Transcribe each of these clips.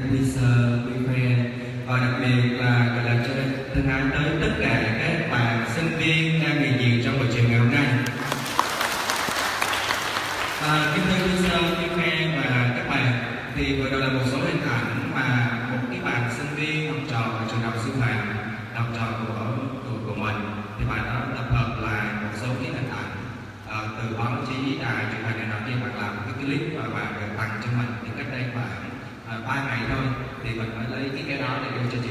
bây giờ bây khoe và đặc biệt là là cho thân ái tới tất cả các bạn ngày thôi. Thì mình phải lấy cái cái đó để đưa cho chị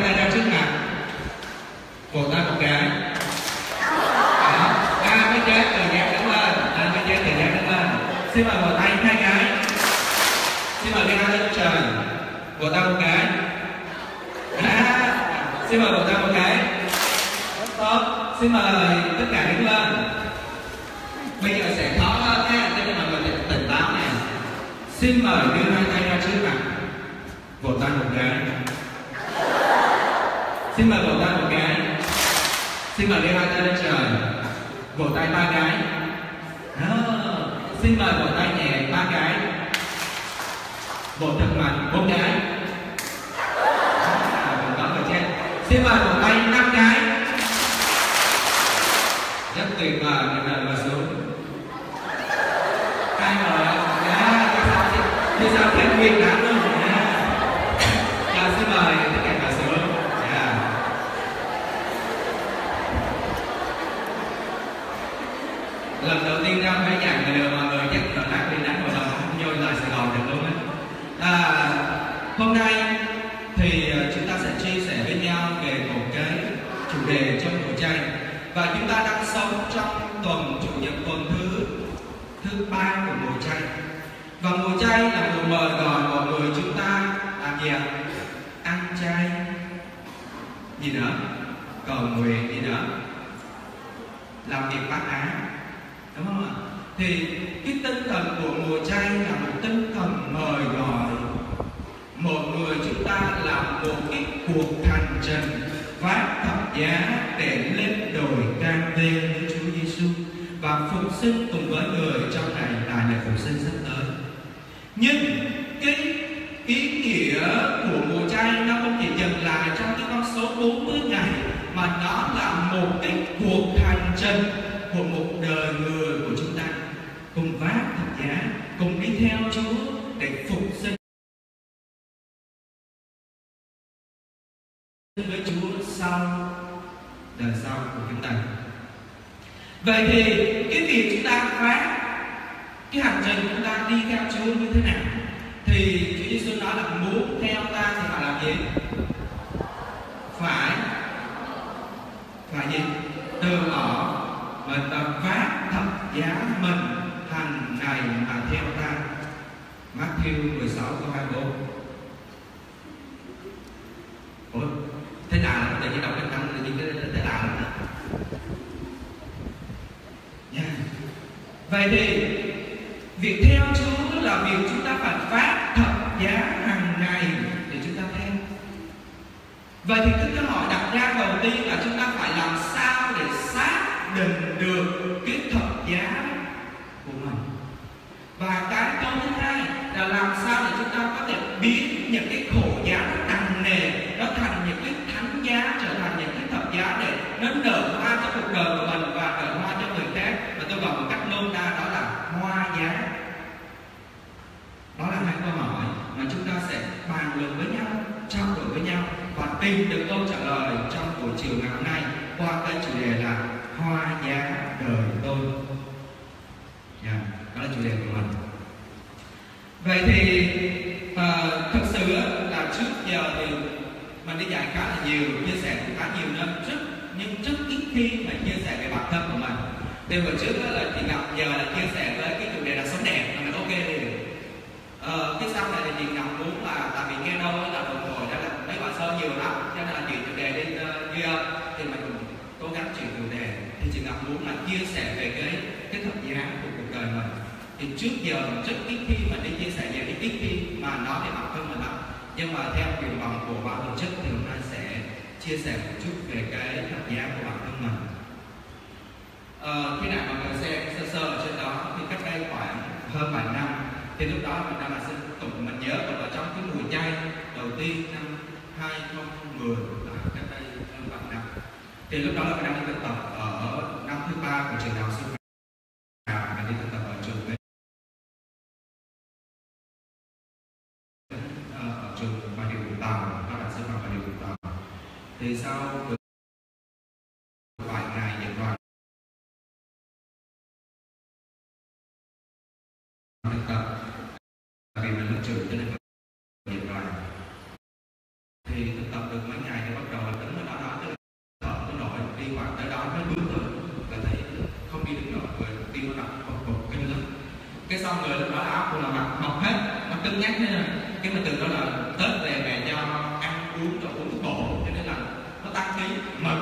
xin mời tất cả đứng lên. Bây giờ sẽ khó hơn nha cho nên mọi người tỉnh táo này. Xin mời đưa hai tay ra trước mặt. Vỗ tay một cái. Xin mời vỗ tay một cái. Xin mời đưa hai tay lên trời. Vỗ tay ba cái. À, xin mời vỗ đây là một tinh thần mời gọi. Mọi người chúng ta làm một ít cuộc hành trình phát thập giá. Nhưng trước ít khi mà chia sẻ về bản thân của mình thì hồi trước là chị ngọc giờ là chia sẻ với cái chủ đề là sống đẹp là mình ok đi ờ, cái sau này thì chị ngọc muốn là tại vì nghe đâu là đồng hồ đó là mấy bạn sơ nhiều lắm cho nên là chuyển chủ đề lên uh, âm thì mình cố gắng chuyển chủ đề. Thì chị ngọc muốn là chia sẻ về cái cái thật giá của cuộc đời mình. Thì trước giờ rất ít khi mà đi chia sẻ về ít khi mà nói về bản thân mình lắm nhưng mà theo nguyện vọng của ban tổ chức thì hôm nay sẽ chia sẻ một chút về cái cảm giá của bản thân mình. Ờ, khi nào mọi người xem sơ sơ ở trên đó thì cách đây khoảng hơn 7 năm thì lúc đó mình đang là sinh tụng mình nhớ còn ở trong cái mùa chay đầu tiên năm 2010 là cách đây hơn 7 năm. Thì lúc đó là mình đang đi thực tập ở năm thứ ba của trường đại học sư vì mình lớp trường cho nên nhận rồi. Thì thực tập được mấy ngày thì bắt đầu là tính nó đó đó thở tới nội đi hoặc tới đó mới bước rồi là thấy không đi được nữa, rồi tim nó đập cục cục kinh lắm cái xong rồi lúc đó áo cũng là mặc mọc hết nó cứng nhắc thế này. Cái mình từ đó là tết về về cho ăn uống rồi uống bổ, cho nên là nó tăng ký mệt.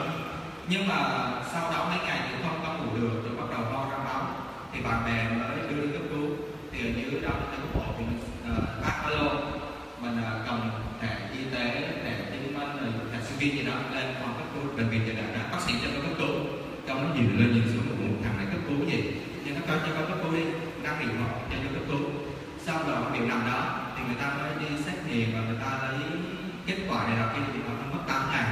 Nhưng mà sau đó mấy ngày thì không có ngủ được, rồi bắt đầu lo ra máu. Thì bạn bè mới đưa đi cấp cứu. Thì ở dưới đó là cấp bộ thì mình uh, bắt alo mình uh, cầm thẻ y tế thẻ chứng minh rồi thẻ sinh viên gì đó lên phòng cấp cứu bệnh viện giờ đã bác sĩ cho nó cấp cứu cho nó nhìn lên nhìn xuống một thằng này cấp cứu gì nhưng nó cho câu con cấp cứu đi đang bị một cho nó cấp cứu. Sau đó biểu làm đó, thì người ta mới đi xét nghiệm và người ta lấy kết quả này là khi thì nó mất 8 ngày.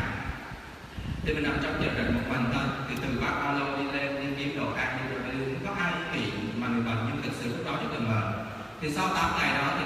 Thì mình nằm trong chờ đợi một mình thôi, thì từ bác alo đi lên đi kiếm đồ ăn, đi rồi đi có ai bị mà người bệnh nhưng thực sự lúc đó rất là mệt. Thì sau 8 ngày đó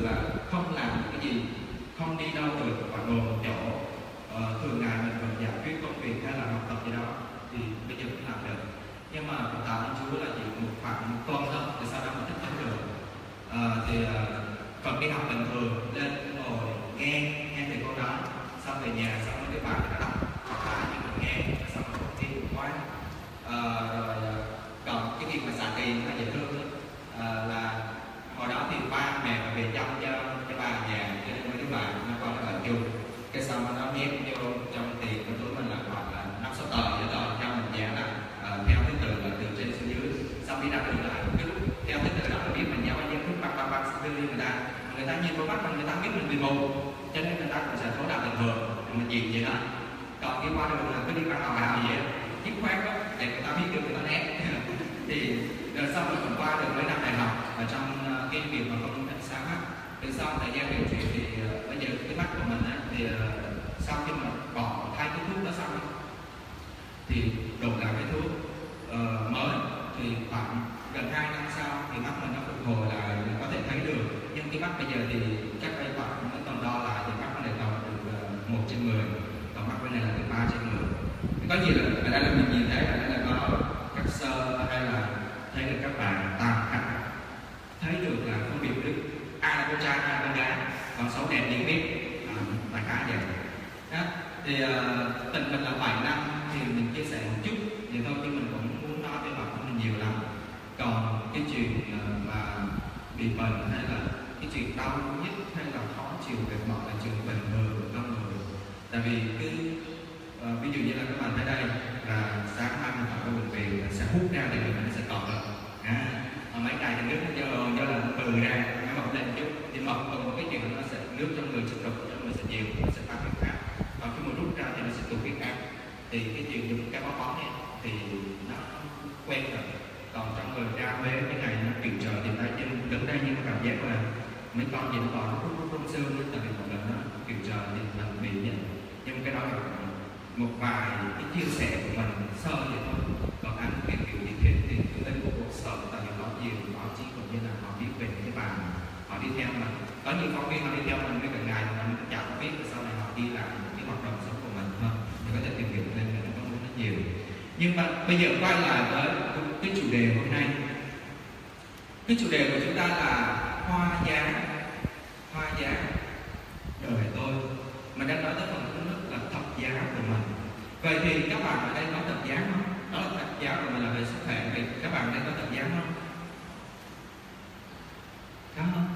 là không làm cái gì không đi đâu được và ngồi một chỗ ờ, thường ngày mình vẫn giải quyết công việc hay là học tập gì đó thì bây giờ cũng làm được. Nhưng mà tạ ơn Chúa là chỉ một khoảng một tuần thôi thì sau đó mình thích thánh được. À, thì ờ, còn đi học bình thường lên ngồi nghe nghe thầy cô đó xong về nhà xong rồi cái bạn đã đọc hoặc là những nghe. sau mình còn qua được mấy năm đại học và trong ờ, cái việc mà không nhận sáng á, thế sau thời gian điều trị thì ờ, bây giờ cái mắt của mình á, thì ờ, sau khi mà bỏ thay cái thuốc đó xong thì đổi lại cái thuốc uh, mới thì khoảng gần hai năm sau thì mắt mình nó phục hồi là có thể thấy được. Nhưng cái mắt bây giờ thì thì nó quen rồi còn trong người ra mê cái ngày nó kiều trợ thì tay chân đứng đây nhưng cảm giác là mấy con gì nó còn nó rung rung xương tại vì một lần nó kiều trợ thì mình bị nhỉ nhưng cái đó là một vài cái chia sẻ của mình sơ vậy thôi còn anh cái kiểu gì thêm thì cái của cuộc sống tại vì có nhiều báo chí cũng như là họ biết về cái bàn họ đi theo mình có nhiều phóng viên họ đi theo mình cái cả ngày mà mình chẳng biết sau này họ đi làm cái hoạt động sống của mình hơn mình có thể tìm hiểu lên là nó có rất nhiều nhưng mà bây giờ quay lại với cái chủ đề hôm nay. Cái chủ đề của chúng ta là hoa giá hoa giá. Đời tôi mà đang nói tới phần thứ nhất là thập giá của mình. Vậy thì các bạn ở đây có thập giá không? Đó là thập giá của mình là về sức khỏe. Thì các bạn ở đây có thập giá không? Có không?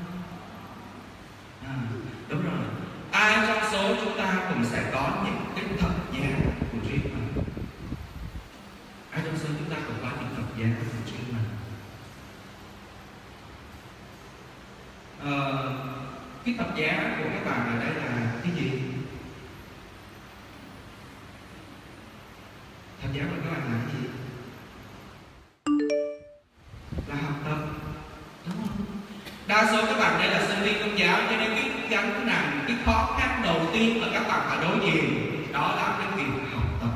À, đúng rồi ai trong số chúng ta cũng sẽ có những cái thập giá của riêng mình ai trong số chúng ta cũng có những thập giá của riêng mình à, cái tập giá của các bạn ở đây là cái gì? Tập giá của các bạn là cái gì? Là học tập, đúng không? Đa số các bạn đây là sinh viên công giáo, cho nên cái gánh nặng cái khó khăn đầu tiên mà các bạn phải đối diện, đó là cái việc học tập.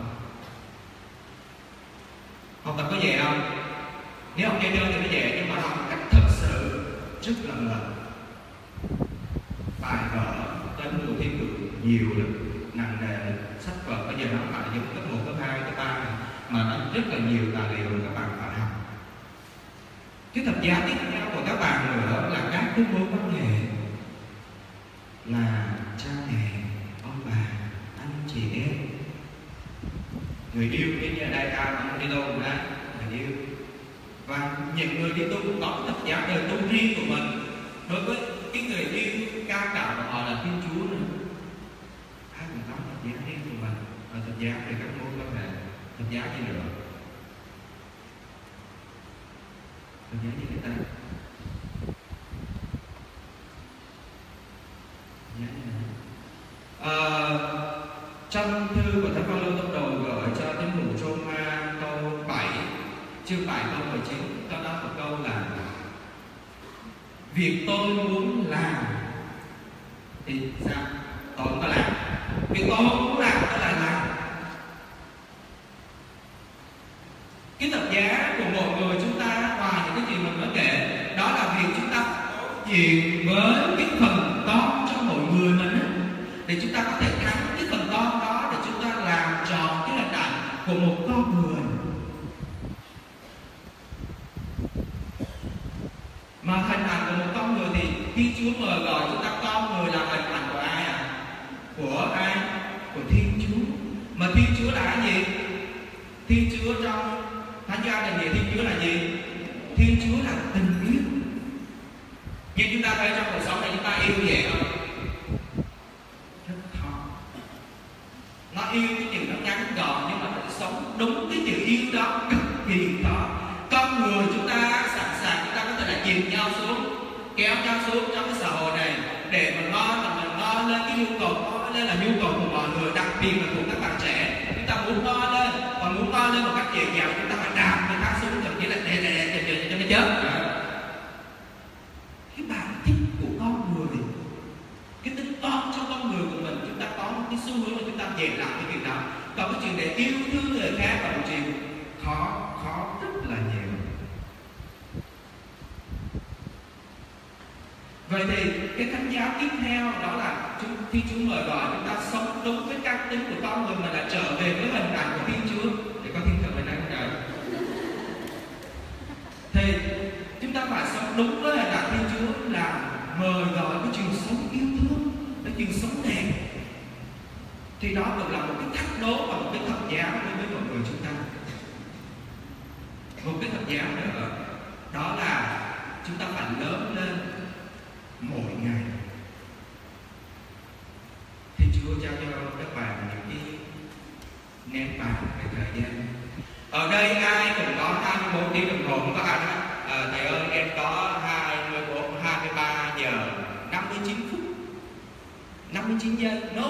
Học tập có dễ không? Nếu học chơi chơi thì nó dễ, nhưng mà học cách thật sự rất là mệt phải vở đến mùa thi cử nhiều lắm nặng nề sách vở. Bây giờ nó phải giống cấp một, cấp hai, cấp ba mà nó rất là nhiều tài liệu các bạn phải học. Cái thật giá tiếp theo của các bạn nữa là các cái mối quan hệ là cha mẹ, ông bà, anh chị em. Người yêu đến nhà đại ca ông đi đâu cũng đã người yêu. Và những người đi tu cũng có thập giá đời tu riêng của mình. Đối với cái người yêu cao cả của họ là thiên chúa nữa ai cũng nói thật giá riêng của mình. Và thật giá về các mối quan hệ thật giá gì nữa thật giá gì người ta thì chúng ta phải sống đúng với hình ảnh Thiên Chúa là mời gọi cái chuyện sống yêu thương, cái chuyện sống đẹp. Thì đó cũng là một cái thách đố và một cái thật giá đối với mọi người chúng ta. Một cái thật giá nữa. Đó là chúng ta phải lớn lên mỗi ngày thì Chúa trao cho các bạn những cái nén bạc về thời gian ở đây ai cũng có 24 tiếng đồng hồ không có ai đó à, thầy ơi em có 24 23 giờ 59 phút 59 giây no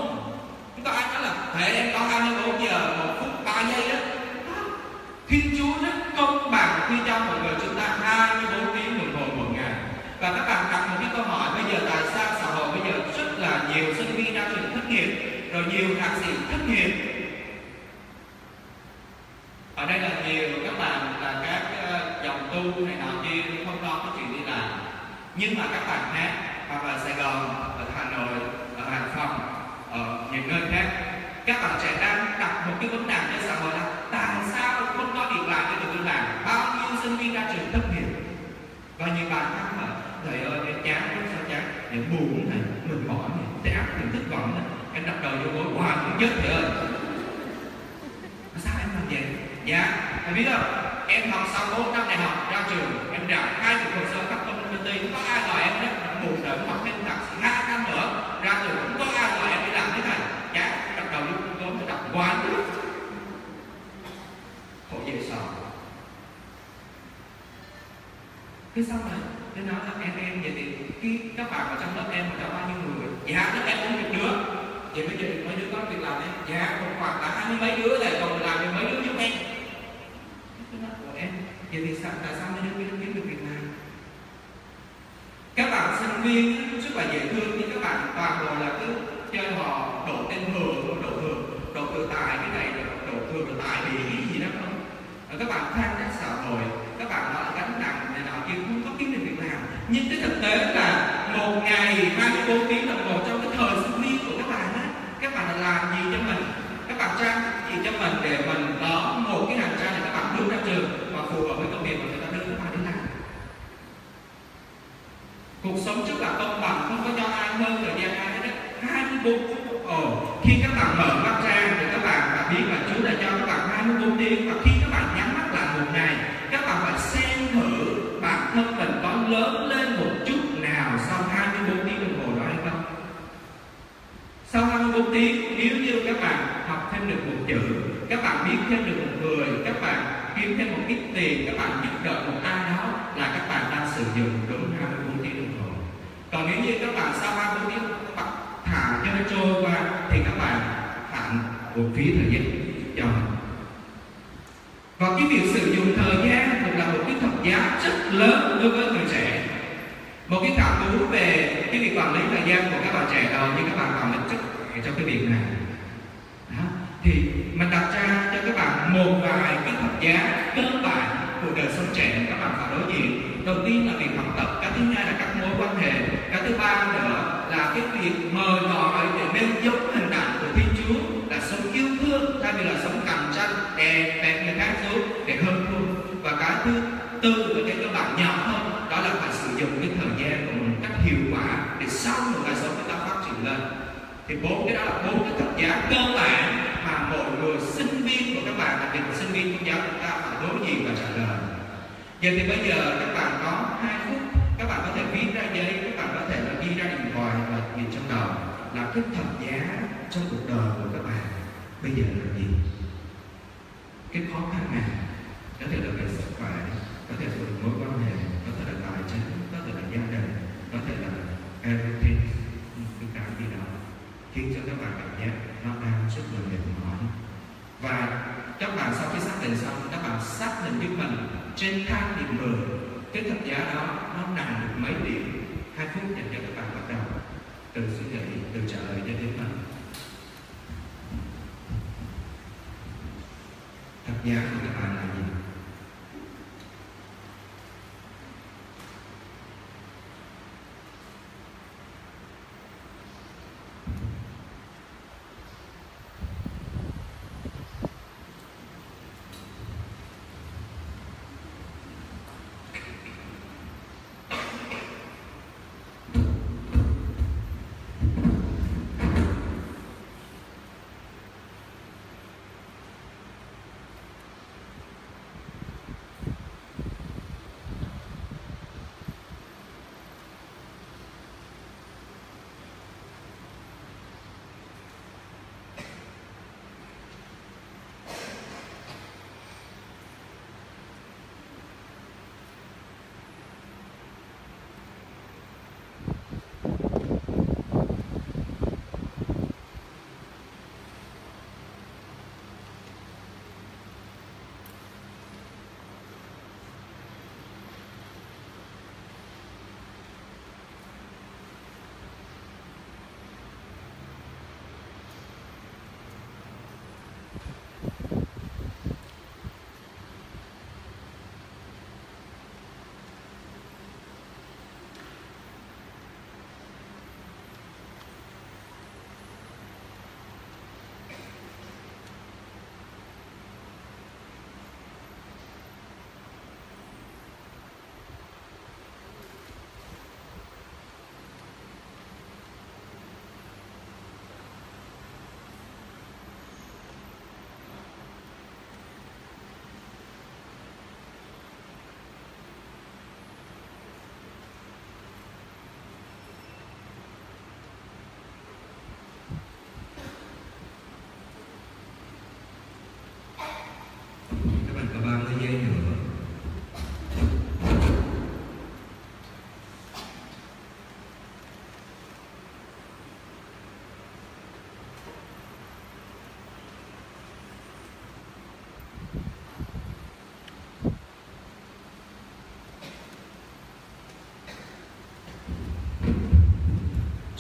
chúng ta ai nói là thầy em có 24 giờ, một phút ba giây đó Thiên Chúa rất công bằng khi cho mọi người chúng ta 24 tiếng đồng hồ một ngày. Và các bạn đặt một cái câu hỏi, bây giờ tại sao xã hội bây giờ rất là nhiều sinh viên đang trường thất nghiệp, rồi nhiều thạc sĩ thất nghiệp? Ở đây là nhiều các bạn là các ờ, dòng tu này nọ kia không lo cái chuyện đi làm. Nhưng mà các bạn khác hoặc là Sài Gòn ở Hà Nội ở Hải Phòng ở những nơi khác các bạn trẻ đang đặt một cái vấn nạn cho xã hội là tại sao không có việc làm cho được đi làm bao nhiêu sinh viên ra trường thất nghiệp và nhiều bạn khác mà thầy ơi em chán quá sao buồn này mình mỏi này để áp mình thất vọng này em đặt đầu vô gối hoài cũng chết thầy mà sao em làm vậy? Dạ em biết không? Em học xong bốn năm đại học, ra trường, em rạp hai chục hồ sơ khắp công ty không có ai gọi em hết. Buồn đỡ học thêm đặt sĩ hai năm nữa, ra trường không có ai gọi em đi làm thế này. Dạ đặt đầu vô gối mình đặt hoài khổ dễ sợ cái sau này tôi nói là em em vậy thì cái các bạn ở trong lớp em có bao nhiêu người. Dạ lớp em không được đứa vậy bây giờ mấy đứa có việc làm đấy dạ còn khoảng là hai mươi mấy đứa này còn làm được mấy đứa giúp em. Của em, vậy thì sao tại sao mấy đứa mới kiếm được việc làm các bạn sinh viên rất là dễ thương nhưng các bạn. Toàn bộ là cứ chơi họ đổ tên thừa đổ thừa đổ thừa tài cái này, đổ thừa đổ tài bị cái gì đó không? Các bạn than trách xã hội, các bạn nói gánh nặng này nọ kia không có kiếm được việc làm. Nhưng cái thực tế là một ngày 24 tiếng đồng hồ trong cái thời sinh viên của các bạn á. Các bạn làm gì cho mình? Các bạn trang gì cho mình để mình có một cái hành trang để các bạn đưa ra trường và phù hợp với công việc mà người ta đưa các bạn đi làm. Cuộc sống rất là công bằng không có cho ai hơn thời gian ai hết 24 phút hồ khi các bạn mở mắt thêm được một người. Các bạn kiếm thêm một ít tiền, các bạn giúp đỡ một ai đó là các bạn đang sử dụng đúng 24 tiếng đồng hồ. Còn nếu như các bạn sau 24 tiếng các bạn thả cho nó trôi qua, thì các bạn phạm một phí thời gian cho và cái việc sử dụng thời gian cũng là một cái thuật giá rất lớn đối với người trẻ. Một cái cảm hứng về cái việc quản lý thời gian của các bạn trẻ đó, như các bạn quản lý rất trong cái việc này. Đó. thì mình đặt ra cho các bạn một vài cái thuật giá cơ bản của đời sống trẻ các bạn phải đối diện. Đầu tiên là việc học tập. Cái thứ hai là các mối quan hệ. Cái thứ ba nữa là cái việc mời gọi để nêu giống hình ảnh của thiên chúa là sống yêu thương thay vì là sống cạnh tranh, đè bẹp người khác xuống để hơn thua và cái thứ tư và cái cơ bản nhỏ hơn, đó là phải sử dụng cái thời gian của mình một cách hiệu quả để sau một đời sống chúng ta phát triển lên. Thì bốn cái đó là bốn cái thật giá cơ bản những sinh viên công giáo chúng ta phải đối diện và trả lời. Giờ thì bây giờ các bạn có hai phút, các bạn có thể viết ra giấy, các bạn có thể là ghi ra điện thoại và nhìn trong đầu là cái thật giá trong cuộc đời của các bạn. Bây giờ là gì? Cái khó khăn này, có thể là về sức khỏe, có thể là mối quan hệ có thể là tài chính có thể là gia đình có thể là everything cái cái gì đó khiến cho các bạn cảm giác nó đang rất là mệt mỏi và các bạn sau khi xác định xong các bạn xác định giúp mình trên thang điểm 10 cái thật giá đó nó nằm được mấy điểm hai phút dành cho các bạn bắt đầu từ suy nghĩ từ trả lời cho đến mình thật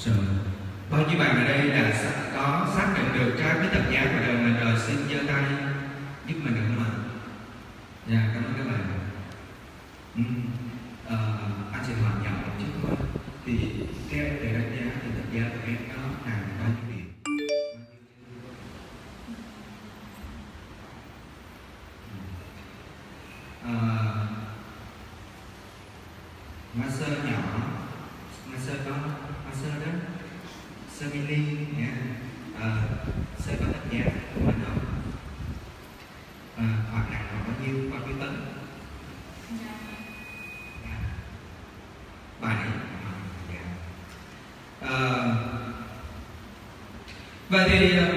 rồi bao nhiêu bạn ở đây đã có xác định được các cái tật nhãn của đời mình rồi, xin giơ tay. 外地的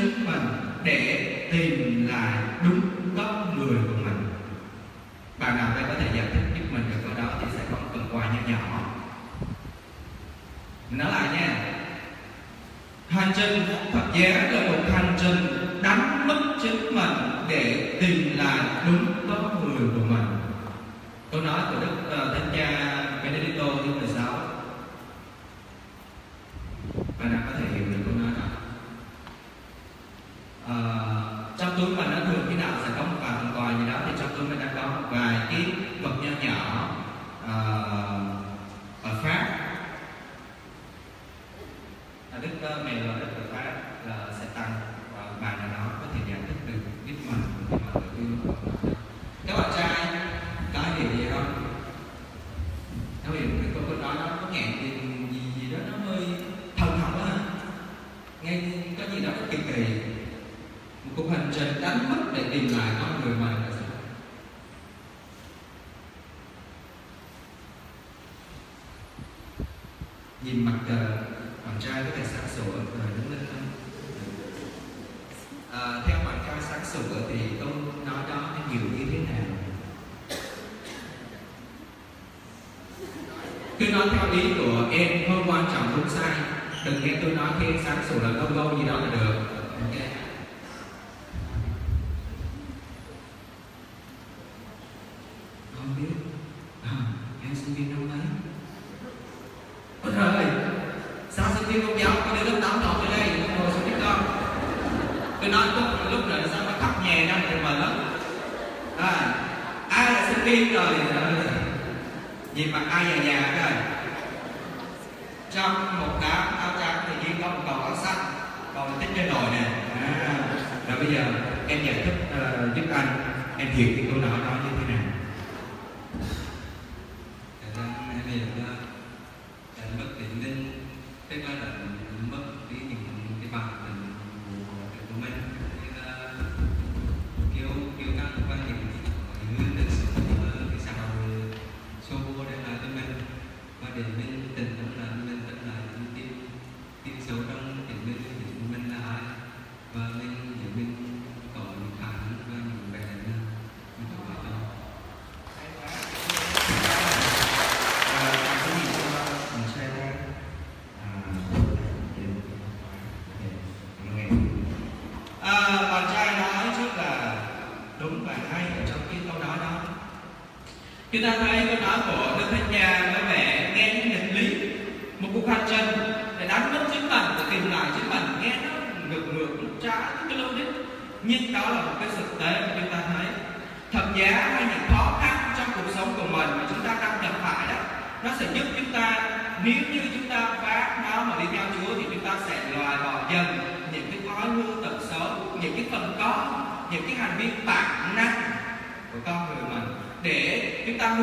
riêng mình để tìm lại đúng gốc người của mình. Bạn nào đây có thể giải thích giúp mình được câu đó thì sẽ có một phần quà nhỏ. Nhỏ mình nói lại nha. Hành trình phúc Phật giá là một hành trình đánh mất chính mình để tìm lại đúng con người của mình. Câu nói của đức uh, thánh cha tôi nói theo ý của em, không quan trọng không sai. Đừng nghe tôi nói thế sáng sủa là không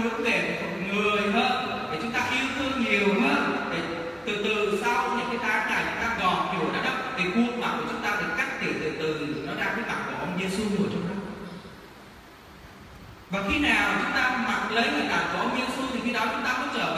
hướng về người hơn để chúng ta yêu thương nhiều hơn để từ từ sau những cái tháng này chúng ta gọt nhổ ra đó thì khuôn mặt của chúng ta được cắt tỉa từ từ, nó ra cái mặt của ông Giêsu của chúng ta và khi nào chúng ta mặc lấy cái ảnh của ông Giêsu thì khi đó chúng ta mới trở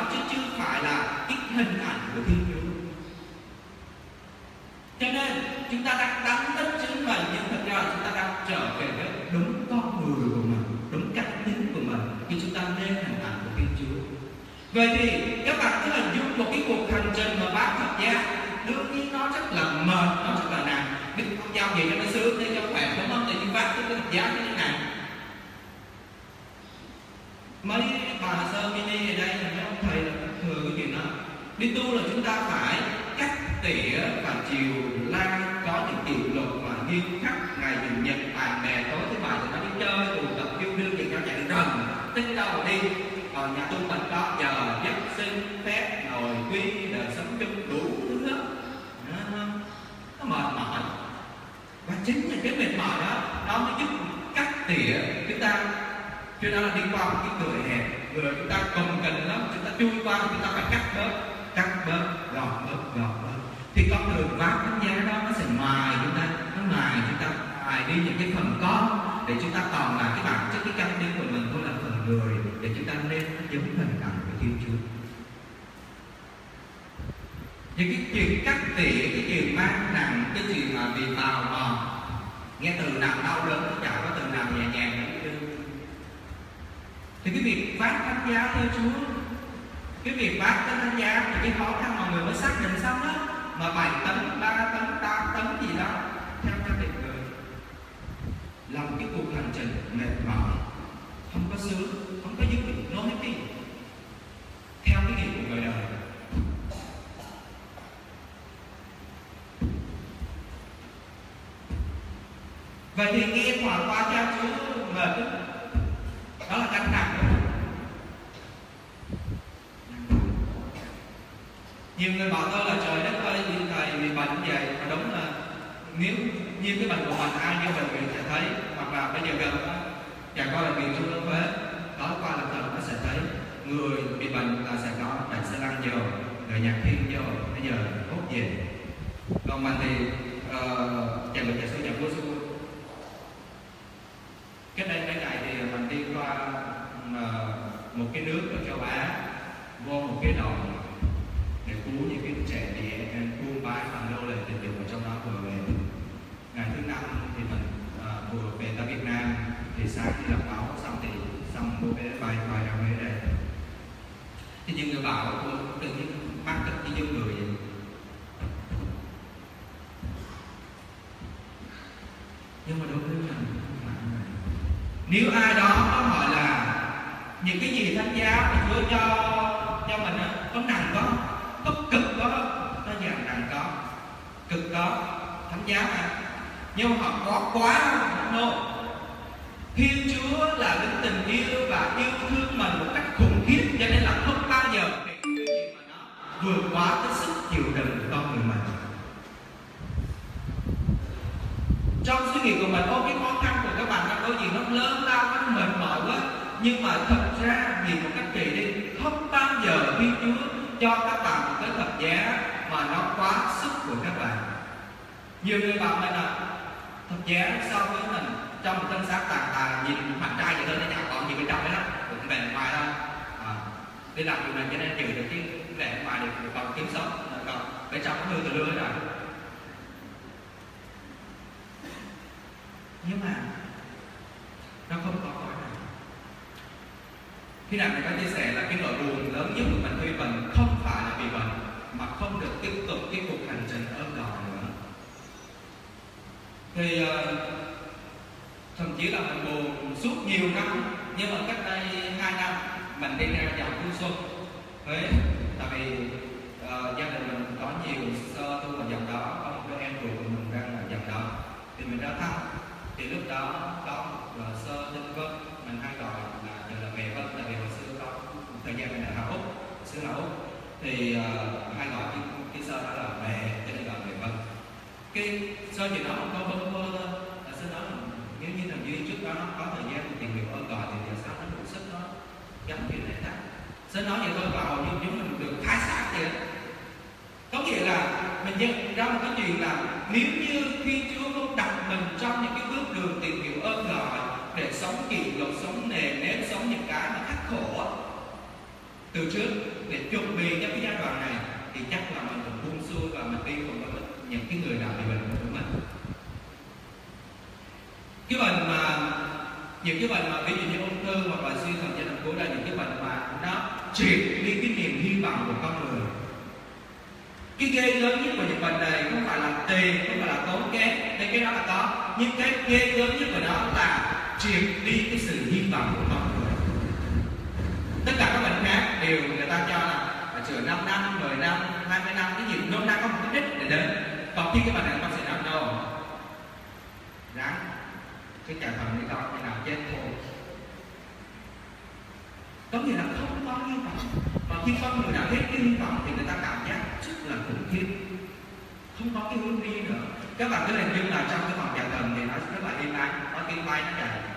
đó chứ chưa phải là cái hình ảnh của Thiên Chúa. Cho nên, chúng ta đang đánh tất chính mình nhưng thật ra chúng ta đang trở về với đúng con người của mình, đúng cách tính của mình khi chúng ta nên hình ảnh của Thiên Chúa. Vậy thì các bạn cứ hình dung một cái cuộc hành trình mà bán thập giá đương nhiên nó rất là mệt nó rất là nặng đức không giao gì cho nó sướng để cho khỏe đúng không thì đi phát cái thập giá như thế này mấy bà sơ mini ở đây là mấy ông thầy là thừa cái chuyện đó đi tu là chúng ta phải cắt tỉa và chiều lan có những kỷ luật mà nghiêm khắc. Ngày chủ nhật, bạn bè tối thứ bảy thì nó đi chơi, tụ tập yêu đương thì nhau chạy rần tính đâu đi còn nhà tu mình có giờ giấc sinh, phép ngồi quy, đời sống chung đủ thứ hết. Nó mệt mỏi. Và chính là cái mệt mỏi đó, nó mới giúp cắt tỉa chúng ta. Cho nên là đi qua một cái cửa hẹp người chúng ta cùng cần lắm, chúng ta chui qua chúng ta phải cắt cắt bớt gọt bớt gọt bớt thì vác thánh giá đó nó sẽ mài chúng ta, nó mài chúng ta, mài đi những cái phần có để chúng ta còn là cái bản chất, cái căn tính của mình thôi là phần người để chúng ta nên giống hình ảnh của Thiên Chúa. Những cái chuyện cắt tỉa, cái chuyện mang nặng, cái chuyện mà vì bào mòn nghe từ nào đau đớn chả có từ nào nhẹ nhàng thì cái việc phát thánh giá theo Chúa, cái việc phát thánh giá thì cái khó khăn mọi người mới xác định xong đó mà 7 tấn, 3 tấn, 8 tấn gì đó theo các định người làm cái cuộc hành trình mệt mỏi không có sướng không có dứt được nói cái theo cái nghĩa của người đời. Vậy thì nghe quả qua cha chú mệt đó đó là gánh nặng đó nhiều người bảo tôi là trời đất ơi những thầy bị bệnh vậy mà đúng là nếu như cái bệnh của mình ai như bệnh viện sẽ thấy hoặc là bây giờ gần đó chẳng qua là viện trung ương huế đó qua là thần nó sẽ thấy người bị bệnh là sẽ có bệnh sẽ lăn vô rồi nhạc thiên vô bây giờ hút về. Còn mình thì ờ, uh, chạy bệnh chạy xuống chạy vua xuống cách đây mấy ngày thì mình đi qua uh, một cái nước ở châu Á vô một cái đồng cứu những cái trẻ thì em buôn bán phản đâu lại tình dục ở trong đó vừa về ngày thứ năm thì mình uh, vừa về tới Việt Nam thì sáng đi làm báo xong thì xong mua vé bay bay ra Huế đây thì những người bảo tự nhiên mắc tất đi vô người vậy? Nhưng mà đối với mình nếu ai đó có hỏi là những cái gì thánh giá mình Chúa cho cho mình á có nặng không? Có cực đó nó dạng nặng có. Cực đó, thánh giá mà nhưng họ có quá no Thiên Chúa là đến tình yêu và yêu thương mình một cách khủng khiếp, cho nên là không bao giờ để cái gì mà nó vượt quá cái sức chịu đựng của con người mình. Trong suy nghĩ của mình, ô, cái khó khăn của các bạn đang đối diện nó lớn lao, nó mệt mỏi quá. Nhưng mà thật ra vì một cách kỳ đi, không bao giờ Thiên Chúa cho các bạn một cái thật giá mà nó quá sức của các bạn. Nhiều người bảo mình là thật giá so với mình trong một thân xác tàn tà nhìn mặt trai vậy thôi nó chẳng còn gì bên trong đấy lắm cũng bề ngoài đó, à, đi làm điều này cho nên trừ được cái vẻ ngoài được còn kiếm sống. Còn bên trong nó hư từ lưa rồi. Nhưng mà nó không có khi nào mình có chia sẻ là cái nỗi buồn lớn nhất của mình khi bệnh không phải là vì bệnh mà không được tiếp tục cái cuộc hành trình ơn đòi nữa. Thì uh, thậm chí là mình buồn suốt nhiều năm nhưng mà cách đây hai năm mình đi ra dạo thu xuân. Huế tại vì uh, gia đình mình có nhiều sơ tu vào dòng đó có một đứa em ruột của mình đang ở dòng đó. Thì mình ra thăm thì lúc đó xương Hào thì uh, hai loại cái, cái sơ đó là mẹ cho nên là mẹ vân cái sơ gì đó có vân vơ xin nói nếu như thằng duy trước đó nó có thời gian tìm hiểu ơn gọi thì giờ sao nó đủ sức nó gắn chuyện này đó xin nói vậy thôi và hầu như chúng mình được khai sáng vậy có nghĩa là mình nhận ra một cái chuyện là nếu như khi Chúa không đặt mình trong những cái bước đường tìm hiểu ơn gọi để sống kỷ luật sống nề nếp sống những cái mà khắc khổ từ trước để chuẩn bị cho cái giai đoạn này, thì chắc là mình cũng buông xuôi và mình đi cùng với những cái người nào bị bệnh của mình cái bệnh mà, những cái bệnh mà ví dụ như ung thư hoặc là suy thận giai đoạn cuối là những cái bệnh mà nó triệt đi cái niềm hy vọng của con người. Cái ghê lớn nhất của những bệnh này không phải là tiền, không phải là tốn kém, cái cái đó là có, nhưng cái ghê lớn nhất của nó là triệt đi cái sự hy vọng của con người. Tất cả các bệnh khác đều ta cho là sửa 5 năm, 10 năm, 20 năm cái gì nôm na có một cái đích để đến. Còn khi các bạn này con sẽ làm đâu? Ráng cái chạy phần này con khi làm chết thôi. Có nghĩa là không có hy vọng. Và khi con người đã hết cái hy vọng thì người ta cảm giác rất là khủng khiếp. Không có cái hướng đi nữa. Các bạn cứ hình dung là trong cái phòng chạy thần thì nó rất là yên ắng có tiếng bay nó chạy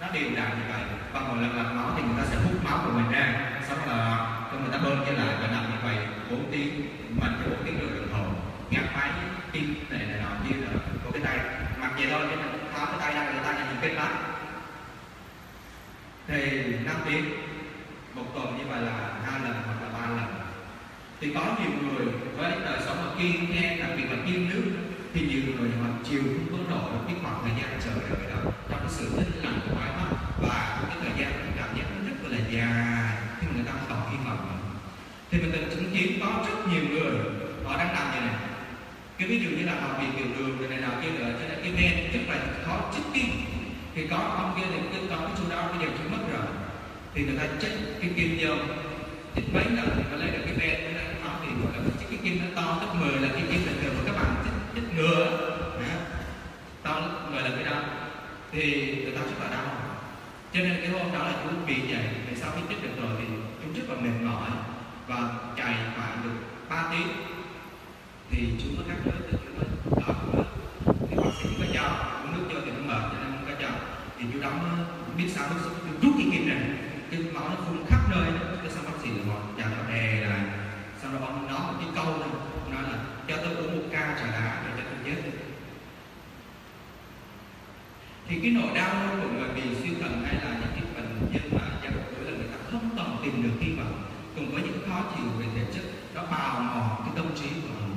nó đều đặn như vậy. Và mỗi lần làm máu thì người ta sẽ hút máu của mình ra. Xong là cho người ta bơm trở lại và nằm như vậy. 4 tiếng mình cho 4 tiếng rồi đồng hồ. Ngắt máy tim này này nọ như là có cái tay. Mặc vậy thôi chứ mình tháo cái tay ra người ta nhìn kết mắt thì 5 tiếng. Một tuần như vậy là hai lần hoặc là ba lần. Thì có nhiều người với đời sống mà kiên nghe, đặc biệt là kiên nước thì nhiều người họ chiều không có nổi cái khoảng thời gian chờ đợi đó sự tinh lặng của máy mắt và cái thời gian mình cảm nhận nó rất là dài khi mà người ta không còn hy vọng thì mình từng chứng kiến có rất nhiều người, họ đang làm như này. Cái ví dụ như là họ bị tiểu đường rồi này nào kia nữa, cho nên cái men rất là khó chích kim thì có ông kia thì cái có cái chú đó, bây giờ chú mất rồi. Thì người ta chích cái kim vô. Chích mấy lần thì mới lấy được cái men nó thì gọi là chích cái kim nó to gấp 10 là cái kim bình thường mà các bạn chích chích ngừa to gấp 10 lần cái đó thì người ta rất là đau cho nên cái hôm đó là chú bị vậy thì sau khi chích được rồi thì chú rất là mệt mỏi và chạy khoảng được 3 tiếng. Thì chú mới cắt nước được chú mới đọc nước thì bác sĩ có cho uống nước vô thì nó mệt cho nên không có cho thì chú đóng biết sao nó rút cái kim này cái máu nó phun khắp nơi đó cái xong bác sĩ là một chàng nó đè lại sau đó ông nói một cái câu này nói là cho tôi uống một ca trà đá để cho tôi chết thì cái nỗi đau của người bị suy thận hay là những cái bệnh nhân mà giai đoạn cuối là người ta không còn tìm được hy vọng cùng với những khó chịu về thể chất nó bào mòn cái tâm trí của họ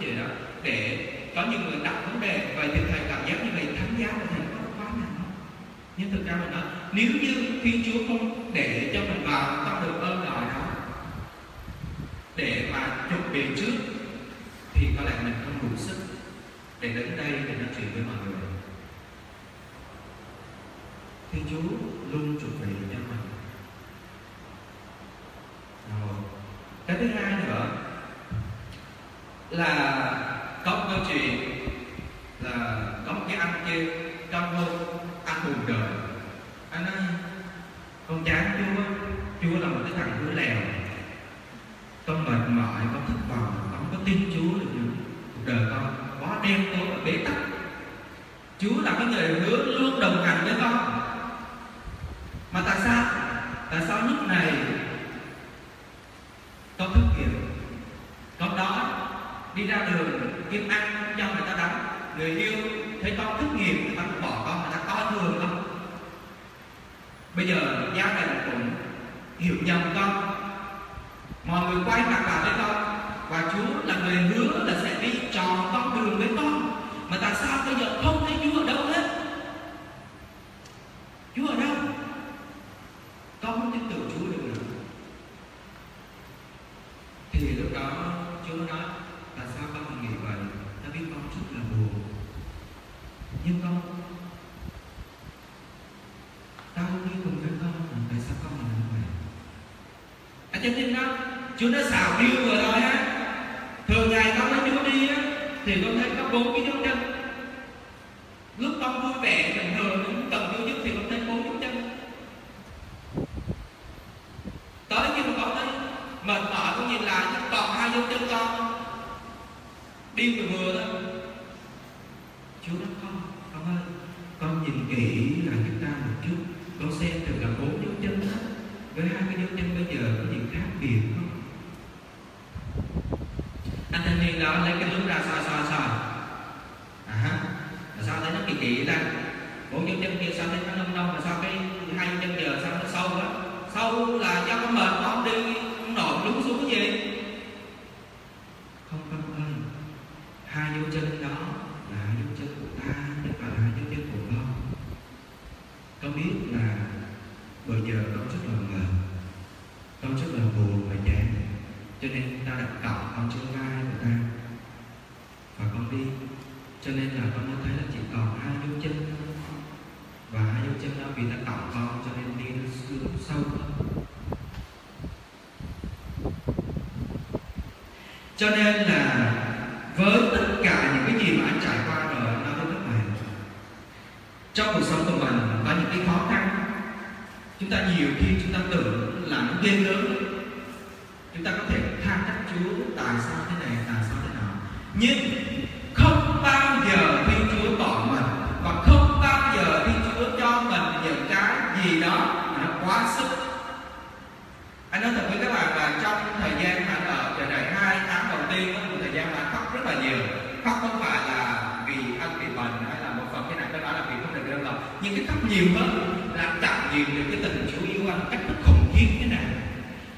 mình vậy đó, để có những người đặt vấn đề vậy thì thầy cảm giác như vậy, thánh giá của thầy có quá nặng không nhưng thực ra mình nói, nếu như khi Chúa không để cho mình vào trong được ơn gọi đó, để mà chuẩn bị trước, thì có lẽ mình không đủ sức để đến đây để nói chuyện với mọi người. Thì Chúa luôn chuẩn bị cho mình. Rồi, cái thứ hai nữa là có một câu chuyện là có một cái anh kia trong hôm ăn buồn đời anh nói, con chán chúa chúa là một cái thằng đứa lèo. Con mệt mỏi, con thất vọng, con không có tin chúa được nữa. Cuộc đời con quá đen tối và bế tắc. Chúa là cái người hứa luôn đồng hành với con. Mà tại sao? Tại sao lúc này con thất đi ra đường, kiếm ăn không cho người ta đánh. Người yêu thấy con thất nghiệp, người ta cũng bỏ con, người ta coi thường con. Bây giờ gia đình cũng hiểu nhầm con. Mọi người quay mặt lại với con. Và Chúa là người hứa là sẽ đi tròn con đường với con mà tại sao bây giờ không thấy Chúa ở đâu hết Chúa ở đâu con không tin tưởng Chúa được nữa thì lúc đó Chúa nói tại sao con lại nghĩ vậy ta biết con rất là buồn nhưng con tao đi cùng với con mà tại sao con lại làm vậy anh cho tin đó, Chúa đã xào điêu vừa rồi á, thường ngày con với Chúa đi á, thì con thấy có bốn cái dấu chân lúc con vui vẻ bình thường cũng cần Chúa giúp thì con thấy bốn dấu chân tới khi mà con thấy mệt mỏi con nhìn lại còn hai dấu chân con đi vừa vừa đó Chúa nói con con ơi con nhìn kỹ là chúng ta một chút con xem được là bốn dấu chân đó với hai cái dấu chân bây giờ có gì khác biệt không anh thanh niên đó lấy cái lưới ra soi soi soi à ha sao thấy nó kỳ kỳ ta bốn dấu chân kia sao thấy nó nông nông mà sao cái hai dấu chân giờ sao nó sâu quá sâu là do con mệt con đi nổi lún xuống cái gì không con ơi hai dấu chân đó là hai dấu chân của ta chứ phải là hai dấu chân của con con biết là bây giờ con rất là mệt con rất là buồn và chán cho nên ta đặt cọc con trên vai của ta và con đi cho nên là con mới thấy là chỉ còn hai dấu chân thôi và hai dấu chân đó vì ta cọc con cho nên đi nó sâu hơn cho nên là với tất cả những cái gì mà anh trải qua rồi anh nói với các bạn trong cuộc sống của mình có những cái khó khăn chúng ta nhiều khi chúng ta tưởng là nó ghê gớm chúng ta có thể than trách Chúa tại sao thế này tại sao thế nào nhưng không bao giờ Thiên Chúa bỏ mình và không bao giờ Thiên Chúa cho mình những cái gì đó mà nó quá sức. Anh nói thật với các bạn là trong thời gian anh ở chờ đợi hai tháng đầu tiên đó, một thời gian mà anh khóc rất là nhiều. Khóc không phải là vì anh bị bệnh hay là một phần cái này cái đó là vì không được đơn lòng. Nhưng cái khóc nhiều hơn là tạo nhiều được cái tình chủ yêu anh cách nó khủng khiếp thế này.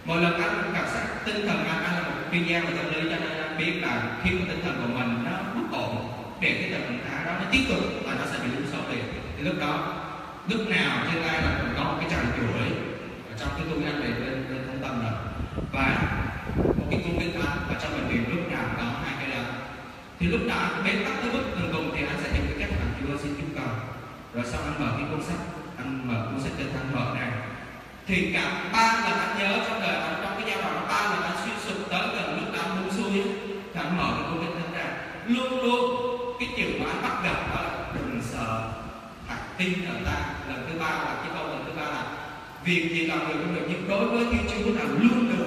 mỗi lần anh cảm giác tinh thần anh anh là một chuyên gia về tâm lý cho nên anh biết là khi mà tinh thần của mình nó bất ổn để cái tình trạng đó nó tiếp tục và nó sẽ bị lún sâu liền. Thì lúc đó lúc nào trên tay là có một cái tràng chuỗi ở trong cái công anh này lên lên thông tâm rồi và một cái cung bên anh và trong bệnh viện lúc nào có hai cái đó. Thì lúc đó, bế tắc tới mức từng cùng thì anh sẽ tìm cái cách làm chúa xin chúng cầu rồi sau anh mở cái cuốn sách, anh mở cuốn sách cho anh mở này. Thì cả ba lần anh nhớ trong đời anh, trong cái giai đoạn ba lần anh suy sụp tới gần lúc anh muốn xuôi thì anh mở cái cuốn sách ra. Luôn luôn, cái chữ mà anh bắt gặp đó là tin ở ta lần thứ ba, là cái câu lần thứ ba là việc gì làm được không được, nhưng đối với thiên chúa là luôn được.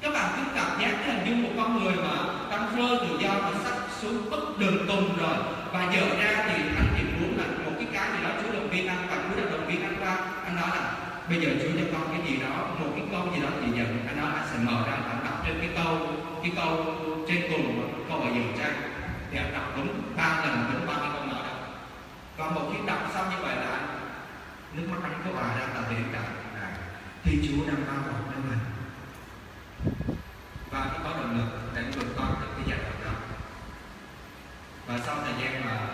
Các bạn cứ cảm giác hình như một con người mà đang rơi tự do và sắp xuống bất đường cùng rồi. Và giờ ra thì anh chỉ muốn là một cái cái gì đó, chúa động viên anh, và chúa đã động viên anh qua. Anh nói là, bây giờ chúa cho con cái gì đó, một cái câu gì đó thì nhận anh nói anh sẽ mở ra anh đọc trên cái câu cái câu trên cùng, câu ở dường trang. Thì anh đọc đúng ba lần, đúng ba cái câu còn một khi đọc xong như vậy là nước mắt anh có bà đang là đến cả này thì chúa đang bao bọc lấy mình. Và nó có động lực để vượt qua được cái giai đoạn đó. Và sau thời gian mà,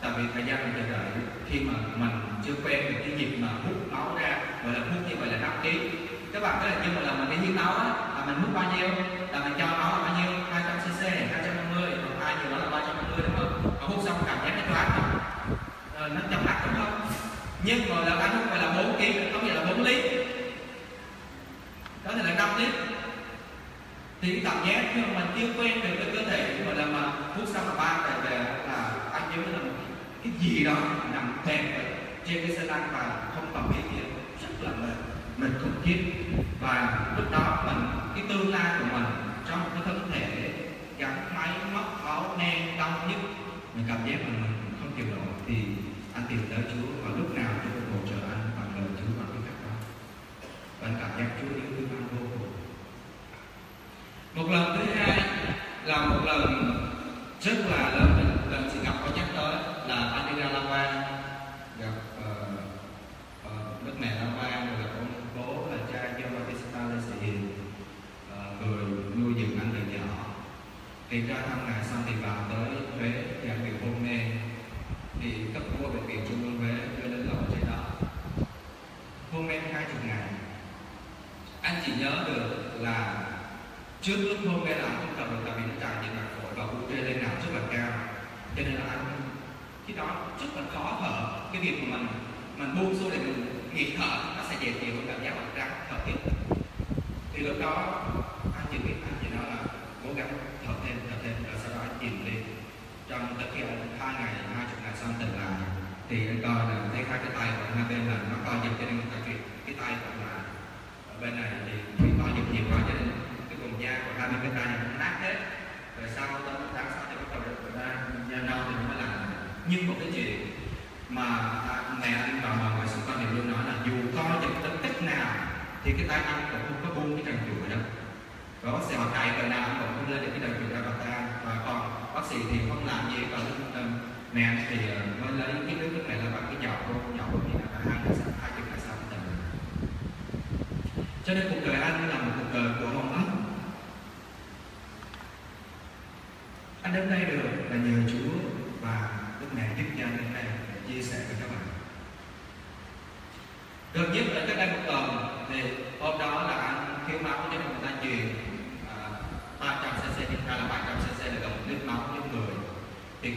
tại vì thời gian mình chờ đợi, khi mà mình chưa quen được cái nhịp mà hút máu ra, gọi là hút như vậy là năm ký các bạn có là nhưng mà là mình đi hiến máu á, là mình hút bao nhiêu? Là mình cho máu bao nhiêu 200 cc 250 còn hai nhiều đó là 350 đúng không và hút xong cảm giác nó choáng không ờ, nó chóng mắt đúng không nhưng mà là anh không phải là 4 ký, có nghĩa là 4 lít có thể là 5 lít thì cái cảm giác khi mà mình chưa quen được cái cơ thể của mình là mà phút sau là ba về về là anh nhớ là một cái gì đó nằm thèm trên cái xe lăn và không còn biết gì rất là mệt mình khủng khiếp và lúc đó mình, cái tương lai của mình trong cái thân thể gắn máy, móc máu đen, đau nhức, mình cảm giác mình không chịu nổi. Thì anh tìm tới Chúa và lúc nào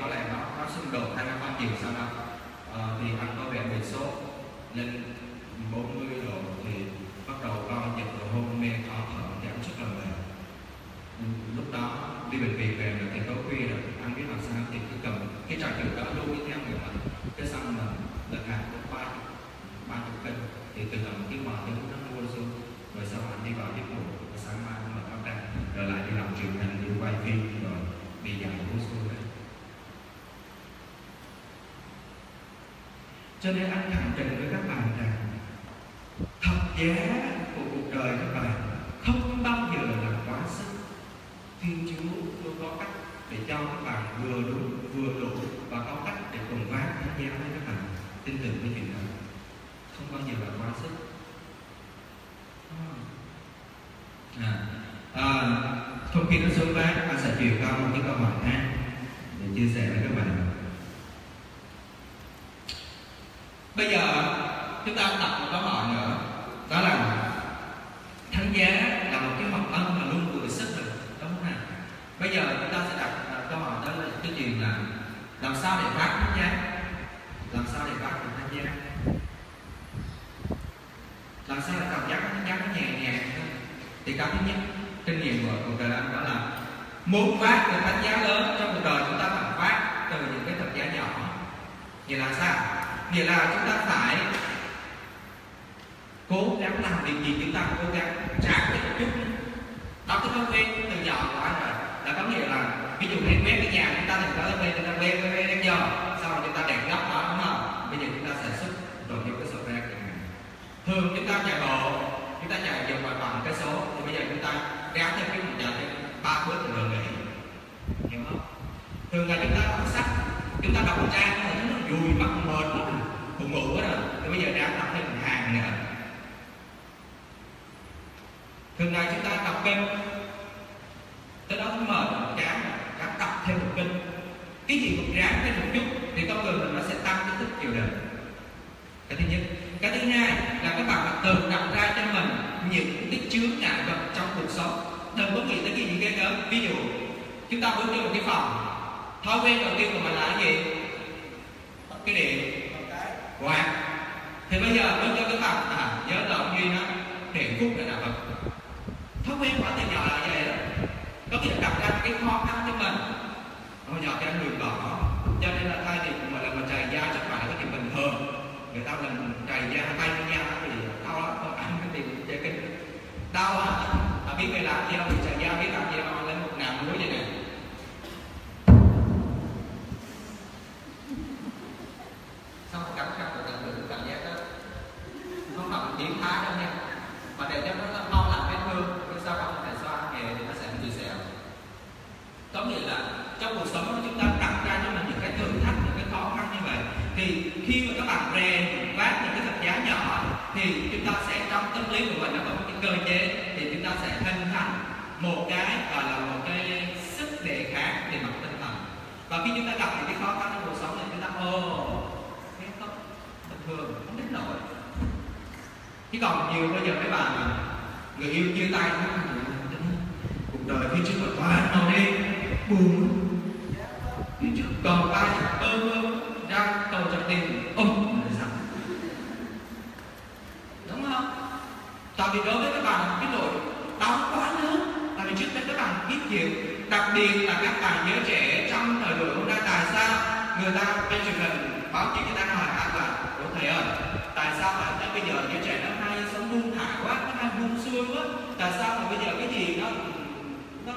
có lẽ nó nó xung đột hai cái quan điểm sau đó ờ, à, thì anh có vẻ bị sốt lên 40 độ thì bắt đầu con giật rồi hôn mê khó thở giảm sức là mệt ừ, lúc đó đi bệnh viện về là thì tối khuya rồi anh biết làm sao? Thì cứ cầm cái trò chuyện đó luôn đi theo người mình cái xong mà lần nào cũng ba ba chục cân thì từ lần cái mò cái nó mua xuống rồi sau anh đi vào giấc ngủ và sáng mai mở mắt ra rồi lại đi làm truyền hình đi quay phim rồi đi dạo uống xuôi đấy cho nên anh khẳng định với các bạn rằng thật giá của cuộc đời các bạn không bao giờ là quá sức. Thiên Chúa luôn có cách để cho các bạn vừa đúng vừa đủ và có cách để cùng vác thánh giá với các bạn tin tưởng với chuyện đó. Không bao giờ là quá sức. À, à, không khi nó xuống vác các bạn sẽ chuyển qua một cái câu hỏi khác để chia sẻ với các bạn. Bây giờ chúng ta đặt một câu hỏi nữa. Đó là, thánh giá là một cái học ân mà luôn vừa sức được đúng không nào? Bây giờ chúng ta sẽ đặt câu hỏi đó là cái chuyện là làm sao để phát thánh giá? Làm sao để phát được thánh giá? Làm sao để cảm giác thánh giá nó nhẹ nhàng thì cái thứ nhất kinh nghiệm của cuộc đời anh đó là muốn phát được thánh giá lớn trong cuộc đời chúng ta phải phát từ những cái thật giá nhỏ. Thì là sao? Nghĩa là chúng ta phải cố gắng làm việc gì chúng ta cố gắng trả cái một chút đó cái thói quen từ nhỏ của anh rồi là có nghĩa là ví dụ em quét cái nhà chúng ta thì có thói quen chúng ta quét quét quét giờ sau rồi chúng ta đẹp góc đó đúng không bây giờ chúng ta sản xuất rồi những cái sổ ra thường chúng ta chạy bộ chúng ta chạy vòng ngoài bằng cái số thì bây giờ chúng ta gắn thêm cái một chạy ba bước rồi nghỉ hiểu không thường là chúng ta đọc sách chúng ta đọc trang vui mắt mệt quá buồn ngủ quá rồi thì bây giờ đang đọc thêm một hàng nữa. Thường ngày chúng ta đọc kinh. Tới đó cũng mệt, chán, đã đọc thêm một kinh. Cái gì cũng ráng thêm một chút, thì con người mình nó sẽ tăng cái thức chịu đựng. Cái thứ nhất. Cái thứ hai là các bạn tự đặt ra cho mình những cái chướng ngại vật trong cuộc sống. Đừng có nghĩ tới cái gì ghê gớm. Ví dụ, chúng ta bước vô một cái phòng. Thói quen đầu tiên của mình là cái gì? Cái điện quạt thì bây giờ tôi cho các bạn à nhớ lộn duy nó điện phúc là đạo vật thói quen quá từ nhỏ là vậy đó. Có thể đặt ra cái khó khăn cho mình. Hồi nhỏ thì anh lười bỏ cho nên là thay vì gọi là mà trời da chắc phải cái chuyện bình thường. Người ta mình trời da, tay da thì đau lắm có ăn cái tiền chơi kinh. Đau lắm người yêu chia tay cuộc đời phía trước là quá màu đen buồn phía trước còn ai ơ ơ ra cầu cho tiền ôm sao đúng không tại vì đối với các bạn cái nỗi đau quá lớn tại vì trước đây các bạn biết nhiều đặc biệt là các bạn giới trẻ trong thời buổi hôm nay tại sao người ta trên truyền hình báo chí người ta hỏi anh là ủa thầy ơi tại sao mà tới bây giờ giới trẻ nó hay sống buông thả quá nó hay buông xuôi quá tại sao mà bây giờ cái gì nó nó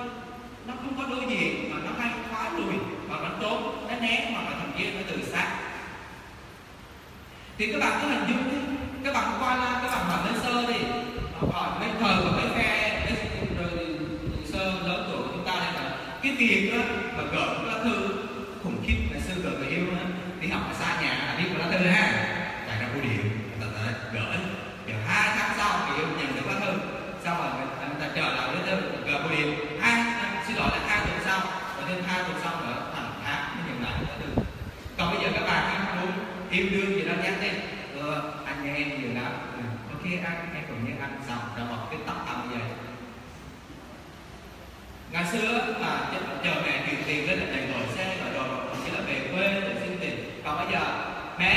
nó không có đối diện mà nó hay khóa lùi và nó trốn, nó né hoặc là thậm chí nó tự sát? Thì các bạn cứ hình dung đi. Các bạn qua la các bạn hỏi lên sơ đi. Hỏi lên thờ và mấy phe sơ lớn tuổi của chúng ta đây là cái việc đó mà gỡ lá thư khủng khiếp ngày xưa gỡ người yêu đó, đi học ở xa nhà là biết lá thư ha chạy ra bưu điện người ta gửi giờ hai tháng sau người yêu nhận được lá thư sau rồi người ta chờ lại đến gỡ bưu điện hai xin lỗi là hai tuần sau và thêm hai tuần sau nữa thành tháng mới nhận lại lá thư còn bây giờ các bạn ăn muốn yêu đương gì đó nhắn đi ờ, anh nghe em nhiều lắm ừ, ok anh em cũng như anh xong rồi một cái tóc tầm như vậy ngày xưa mà chờ mẹ chuyển tiền lên để đổi xe rồi đồ chỉ là về quê để xin tiền. Còn bây giờ, mẹ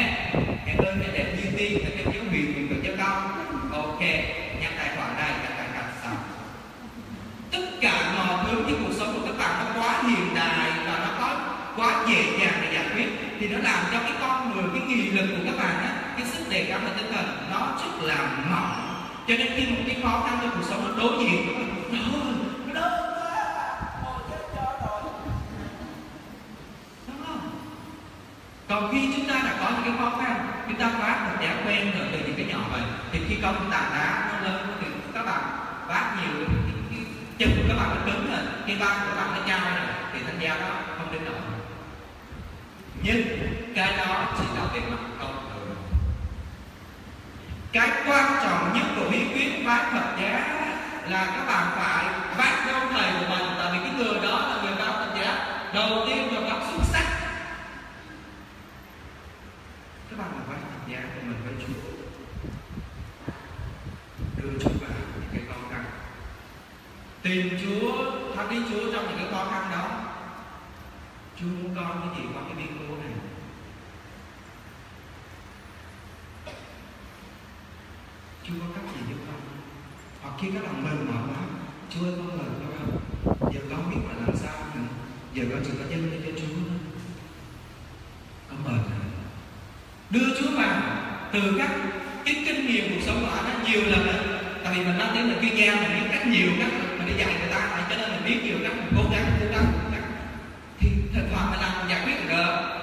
mẹ ơi, mẹ để nhiêu tiền để cho giáo huyền mình được cho con ok nhập tài khoản đây nhập tài khoản xong tất cả mọi thứ trong cuộc sống của các bạn nó quá hiện đại và nó có quá dễ dàng để giải quyết, thì nó làm cho cái con người, cái nghị lực của các bạn á, cái sức đề kháng và tinh thần nó rất là mỏng. Cho nên khi một cái khó khăn trong cuộc sống nó đối diện với mình còn khi chúng ta đã có những cái khó khăn, chúng ta vác một đã quen rồi từ những cái nhỏ vậy, thì khi công chúng ta đá nó lớn thì các bạn vác nhiều chân của các bạn nó cứng rồi cái ba của các bạn nó cao rồi thì thanh gia đó không đến nổi nhưng cái đó chỉ là về mặt công thường cái quan trọng nhất của bí quyết vác Phật giá là các bạn phải vác theo thầy của mình tại vì cái người đó là người cao Phật giá đầu tiên và vác xuất sắc các bạn phải vác Phật giá của mình với Chúa đưa Chúa vào những cái khó khăn tìm Chúa thắp đến Chúa trong những cái khó khăn đó. Chúa muốn con cái gì qua cái biến cố này. Chúa có cách gì giúp con? Hoặc khi các bạn mệt mỏi quá, Chúa ơi, con lời con không Giờ con biết phải làm sao nữa. Giờ con chỉ có dâng lên cho Chúa thôi. Con mệt rồi. Đưa Chúa vào Từ các cái kinh nghiệm cuộc sống của anh nhiều lần đó. Tại vì mình nói đến là chuyên gia Mình biết cách nhiều cách Mình đi dạy người ta Cho nên mình biết nhiều cách Mình cố gắng cố gắng cố gắng Thì thỉnh thoảng mình làm mình giải quyết được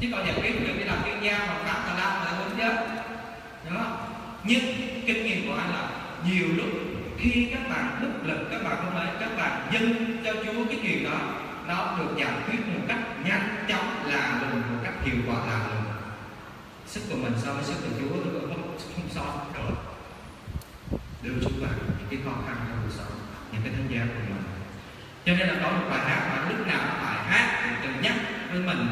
chứ còn giải quyết được thì làm chuyên gia hoặc pháp là làm là không chết đúng không nhưng kinh nghiệm của anh là nhiều lúc khi các bạn bất lực các bạn không lấy các bạn dâng cho Chúa cái chuyện đó nó được giải quyết một cách nhanh chóng là lùng một cách hiệu quả là lùng sức của mình so với Chúa không không so được đưa chúng ta những cái khó khăn trong cuộc sống, những cái thánh giá của mình. Cho nên là có một bài hát mà lúc nào cũng phải hát thì tự nhắc với mình.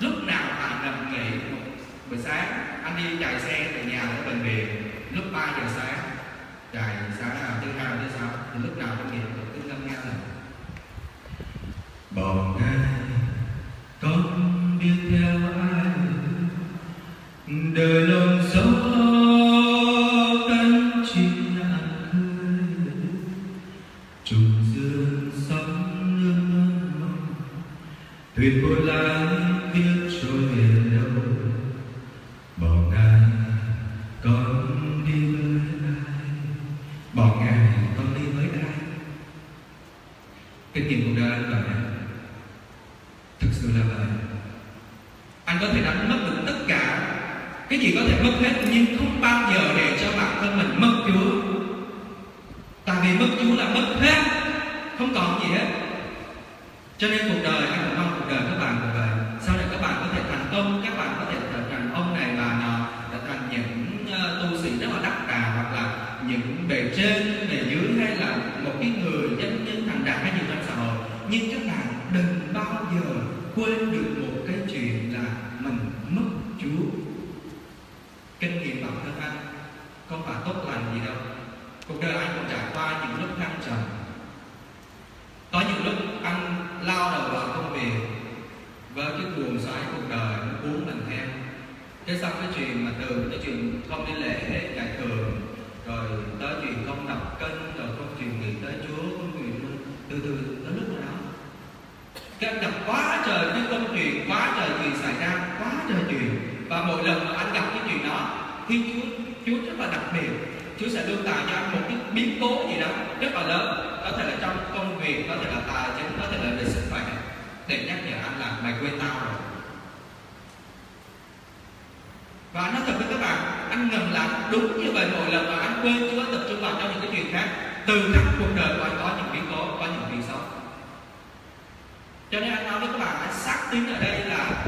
Lúc nào phải nằm nghỉ buổi sáng, anh đi chạy xe từ nhà đến bệnh viện, lúc 3 giờ sáng, chạy sáng nào, thứ hai, thứ sáu, thì lúc nào cũng nghỉ gì đâu. Cuộc đời anh cũng trải qua những lúc thăng trầm có những lúc anh lao đầu vào công việc. Với cái buồn xoáy cuộc đời nó cuốn mình theo. Cái xong cái chuyện mà từ cái chuyện không đi lễ ngày thường, rồi tới chuyện không đọc kinh, rồi không chuyện nghĩ tới Chúa, không chuyện từ từ tới lúc nào đó. Cái gặp quá trời cái công chuyện, quá trời chuyện xảy ra, quá trời chuyện. Và mỗi lần mà anh gặp cái chuyện đó, thì Chúa Chúa rất là đặc biệt. Chúa sẽ đưa tài cho anh một cái biến cố gì đó rất là lớn. Có thể là trong công việc, có thể là tài chính, có thể là về sức khỏe. Để nhắc nhở anh là mày quên tao rồi. Và nói thật với các bạn, anh ngầm làm đúng như vậy mỗi lần mà anh quên Chúa, tập trung vào cho những cái chuyện khác. Từ khắp cuộc đời của anh có những biến cố, có những việc xấu. Cho nên anh nói với các bạn anh xác tín ở đây là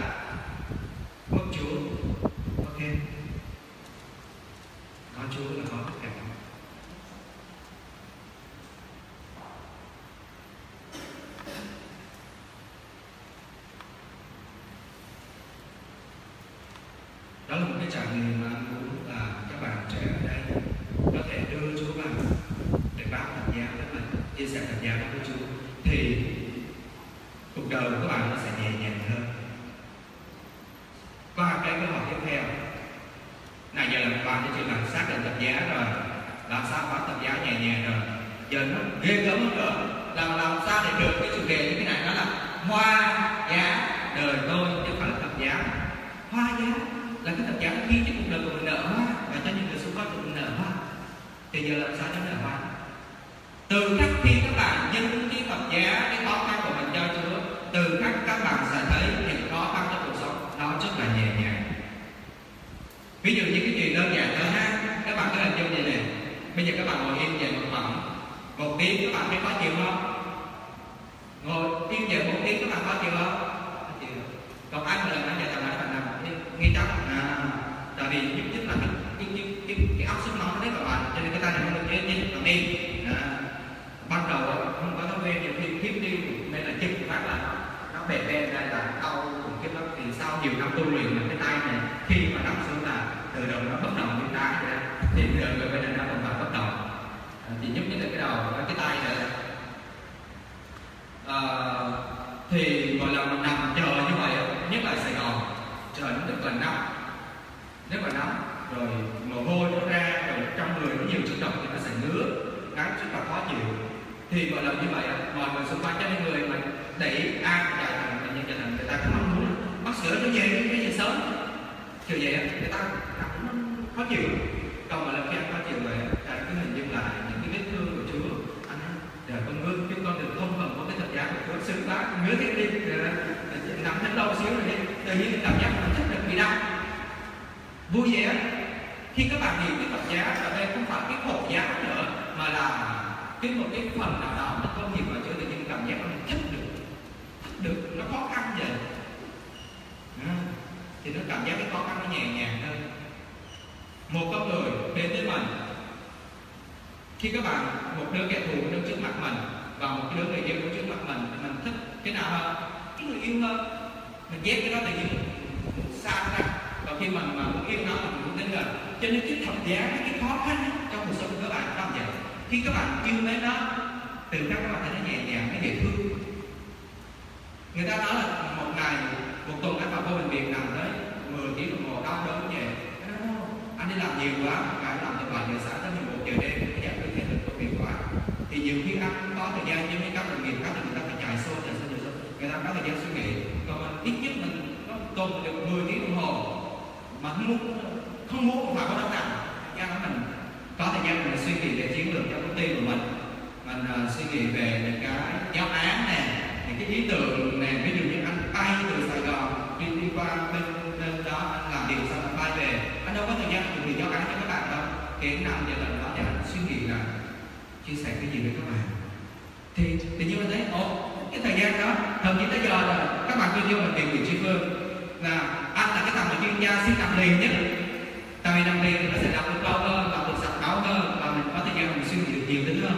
mất Chúa ok có Chúa là có tất cả đó là một cái trải nghiệm mà anh muốn là các bạn trẻ ở đây có thể đưa Chúa vào để báo thập giá với mình chia sẻ thập giá đó với Chúa thì cuộc đời của các bạn nó sẽ nhẹ nhàng hơn qua cái câu hỏi tiếp theo này giờ là bạn cho chị bạn xác định thập giá rồi làm sao báo thập giá nhẹ nhàng rồi giờ nó ghê gớm hơn nữa là làm sao để được cái chủ đề như thế này đó là hoa giá đời tôi chứ không phải là thập giá hoa giá là cái thập giá nó khi cho cuộc đời của mình nở hoa và cho những người xung quanh của mình nở hoa thì giờ làm sao cho nở hoa từ khắc khi các bạn nhân cái thập giá cái khó khăn của mình cho Chúa từ khắc các bạn sẽ thấy những khó khăn trong cuộc sống nó rất là nhẹ nhàng ví dụ như cái chuyện đơn giản thôi ha các bạn có hình dung vậy nè bây giờ các bạn ngồi yên về một khoảng một tiếng các bạn biết bao nhiêu không? Thời gian các nghiệp khác thì người ta phải chạy xô chạy xô chạy xô người ta có thời gian suy nghĩ còn ít nhất mình nó tồn được 10 tiếng đồng hồ mà không muốn không muốn phải có đâu nặng ra đó mình có thời gian mình suy nghĩ về chiến lược cho công ty của mình. Mình uh, suy nghĩ về những cái giáo án nè những cái ý tưởng nè. Ví dụ như anh bay từ Sài Gòn đi đi qua bên bên đó anh làm việc xong anh bay về. Anh đâu có thời gian chuẩn bị giáo án cho các bạn đâu. Cái năm giờ lần đó để anh suy nghĩ là chia sẻ cái gì với các bạn thì tự nhiên mình thấy, ồ, cái thời gian đó, thậm chí tới giờ rồi các bạn video mình tìm vị chuyên phương. Là anh là cái thằng mà chuyên gia siết đọc liền nhất. Tại vì đọc liền thì nó sẽ đọc được lâu hơn, đọc được sạch máu hơn, và mình có thời gian mình suy nghĩ được nhiều tính hơn.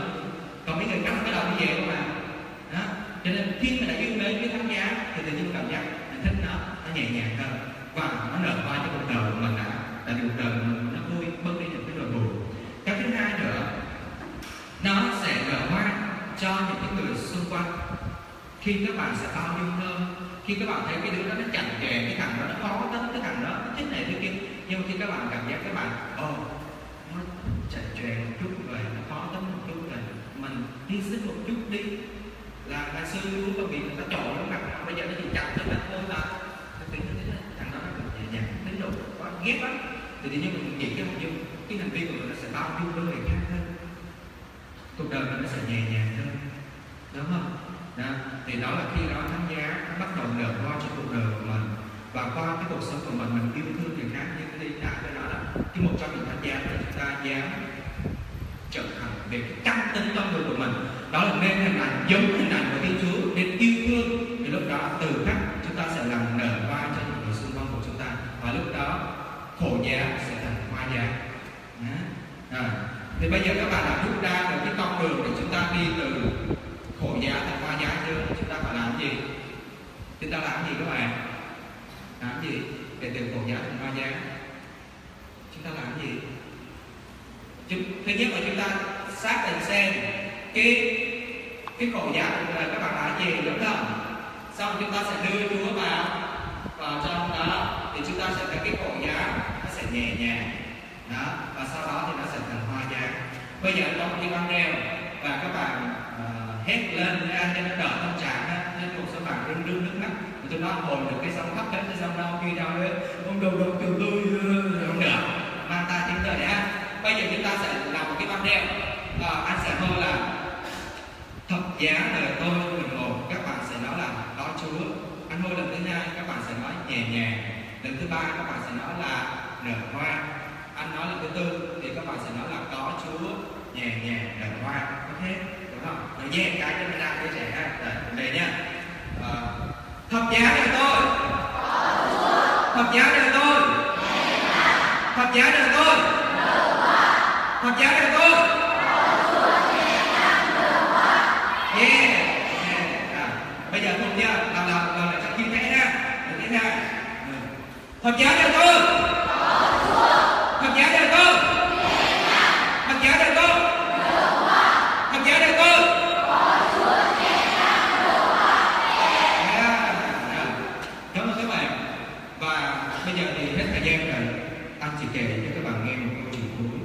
Còn mấy người khác cái đầu như vậy không à. Đó. Cho nên khi mình đã yêu mến cái thánh giá thì tự nhiên cảm giác mình thích nó nó nhẹ nhàng hơn. Và nó nở hoa cho cuộc đời của mình đã. Tại vì cuộc đời của mình nó vui bớt đi những cái nỗi buồn cái thứ hai nữa nó sẽ nở hoa cho những cái người xung quanh. Khi các bạn sẽ bao dung hơn khi các bạn thấy cái đứa đó nó chặt chẽ cái thằng đó nó khó tính cái thằng đó nó thích này thế kia. Nhưng mà khi các bạn cảm giác các bạn ồ oh, nó chặt chẽ một chút rồi nó khó tính một chút rồi mình hy sinh một chút đi. Là ngày xưa luôn có bị người ta trội nó mặt à, bây giờ nó chỉ chặt cho nó thôi ta thì thằng đó nó nhẹ nhàng tính độ quá ghét lắm thì tự nhiên mình nghĩ cái hình dung cái hành vi của mình nó sẽ bao dung với người khác cuộc đời nó sẽ nhẹ nhàng hơn. Đúng không? Đó. thì đó là khi đó thánh giá nó bắt đầu nở hoa cho cuộc đời của mình. Và qua cái cuộc sống của mình mình yêu thương người khác như cái đi đã cái đó là cái một trong những thánh giá mà chúng ta dám trở thành về cái căn tính con người của mình. Đó là nên hình ảnh, giống hình ảnh của Thiên Chúa nên yêu thương thì lúc đó từ khắc chúng ta sẽ làm nở hoa cho những người xung quanh của chúng ta và lúc đó khổ giá sẽ thành hoa giá à thì bây giờ các bạn đã rút ra được cái con đường để chúng ta đi từ khổ giá thành hoa giá chưa chúng ta phải làm gì? Chúng ta làm gì các bạn? Làm gì để từ khổ giá thành hoa giá? Chúng ta làm gì? Chúng, thứ nhất là chúng ta xác định xem cái cái khổ giá là các bạn đã gì đúng không? Xong chúng ta sẽ đưa chúa vào vào trong đó thì chúng ta sẽ thấy cái khổ giá nó sẽ nhẹ nhàng đó và sau đó thì nó sẽ thành hoa giá bây giờ trong khi băng đeo và các bạn uh, hét lên ra cho nó đỡ tâm trạng á nên một số bạn rưng rưng nước mắt. Tôi nói hồi được cái sóng thấp đến cái sóng đâu khi đâu đấy ông đầu đầu từ tôi không được. Mang ta tiếng đời đã. Bây giờ chúng ta sẽ làm một cái băng đeo. À, anh sẽ hô là thập giá đời tôi mình hồn các bạn sẽ nói là có chúa. Anh hô lần thứ hai các bạn sẽ nói nhẹ nhàng. Lần thứ ba các bạn sẽ nói là nở hoa anh nói là thứ tư thì các bạn sẽ nói là có chúa nhẹ nhàng nở hoa ok đúng không? Rồi nhẹ cái cho nó ra đứa trẻ ha. Đấy về nha. À, thập giá đời tôi. Thập giá đời tôi. Thập giá đời tôi. Thập giá đời tôi. Yeah. À, bây giờ cùng nhau làm làm làm lại cho khi thế ha. Lần thứ hai thập giá đời tôi thập giá đời tôi thập giá đời tôi thập giá đời tôi cảm ơn các bạn và bây giờ thì hết thời gian rồi anh chỉ kể cho các bạn nghe một câu chuyện cuối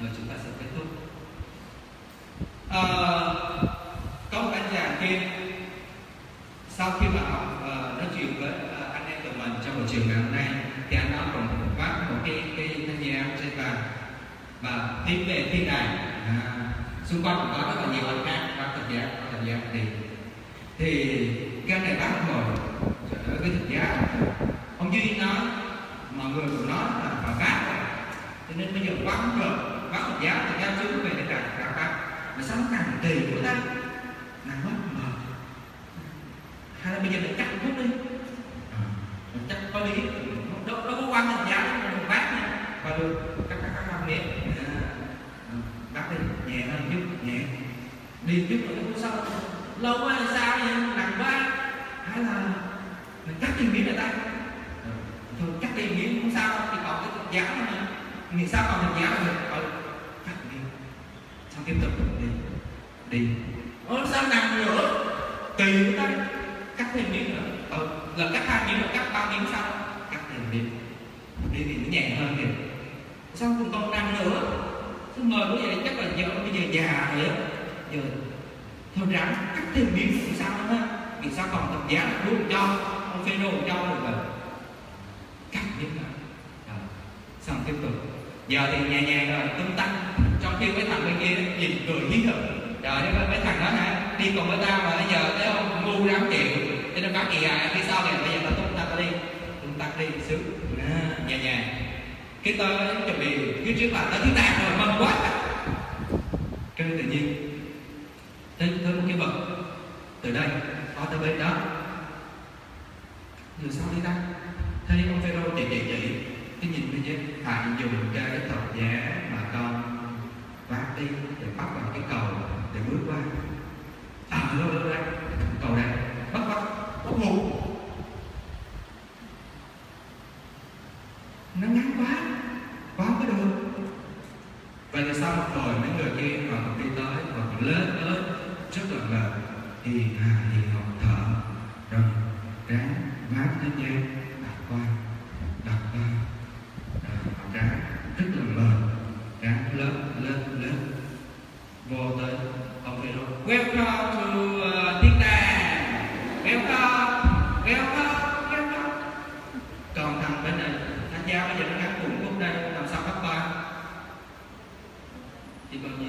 rồi chúng ta sẽ kết thúc à, có một anh chàng kia sau khi mà học uh, nói chuyện với uh, anh em của mình trong buổi chiều ngày hôm nay thì anh đã còn vác một cái cái thanh giá trên bàn và tiến về thiên đàng à, xung quanh còn có rất là nhiều anh khác vác thật giá thật giá thì thì cái anh này bác ngồi trời ơi cái thật giá ông duy nói mọi người cũng nói là phải bác rồi cho nên bây giờ quá không được bác thật giá thật giá xuống về để đặt đặt bác mà sao nó càng kỳ của ta nặng quá mờ hay là bây giờ mình cắt chút đi. Mình cắt có lý đâu đâu có quan thật giá mình bác nha. Và được cắt cắt cắt cắt nhẹ bác à, à, đi. Nhẹ hơn chút nhẹ. Đi chút rồi không sao. Lâu quá là sao vậy? Nặng quá. Hay là mình cắt đi miếng người ta. Ừ. Thôi cắt đi miếng không sao thì còn cái giá mà nghĩ sao còn được giá được ừ, cắt đi xong tiếp tục. Đi. Đi. Ôi sao nặng nữa tùy người ta cắt thêm miếng nữa là cắt hai miếng rồi cắt ba miếng xong cắt thêm miếng đi thì nó nhẹ hơn kìa. Sao còn còn nặng nữa chứ mời quá vậy? Chắc là giờ bây giờ già rồi á. Giờ thôi ráng cắt thêm miếng thì sao nữa vì sao còn tập giá luôn cho ông phê đồ cho được rồi. Cắt miếng rồi à, xong tiếp tục. Giờ thì nhẹ nhàng rồi tung tăng. Trong khi mấy thằng bên kia nhìn cười hí hửng. Trời ơi mấy thằng đó hả? Đi cùng với tao mà bây giờ thấy không? Ngu ráng chịu thế nên bác kỳ à phía sau này bây giờ ta tung tăng ta đi tung tăng đi sướng à, nhẹ nhàng cái tôi chuẩn bị. Phía trước là tới thứ tám rồi mong quá. Trên tự nhiên. Tới tới một cái vật. Từ đây qua tới bên đó. Rồi sao đi ta. Thấy ông pharaoh chạy chạy chạy, cái nhìn bên dưới hãy dùng cái thập giá mà con vác đi để bắt vào cái cầu để bước qua. À lâu lâu đây cầu đây bắt bắt bắt ngủ nó ngắn quá. Quá không có được vậy là sau một hồi mấy người kia họ còn đi tới và còn lớn tới. Rất là mệt thì hà thì học thở rồi ráng mát tới gian đặt qua đặt qua ráng rất là mệt ráng lớn lớn lớn. Vô tới ông kia rồi welcome to uh, thiên đàng welcome welcome welcome còn thằng bên này thằng giao bây giờ nó ngắn cùng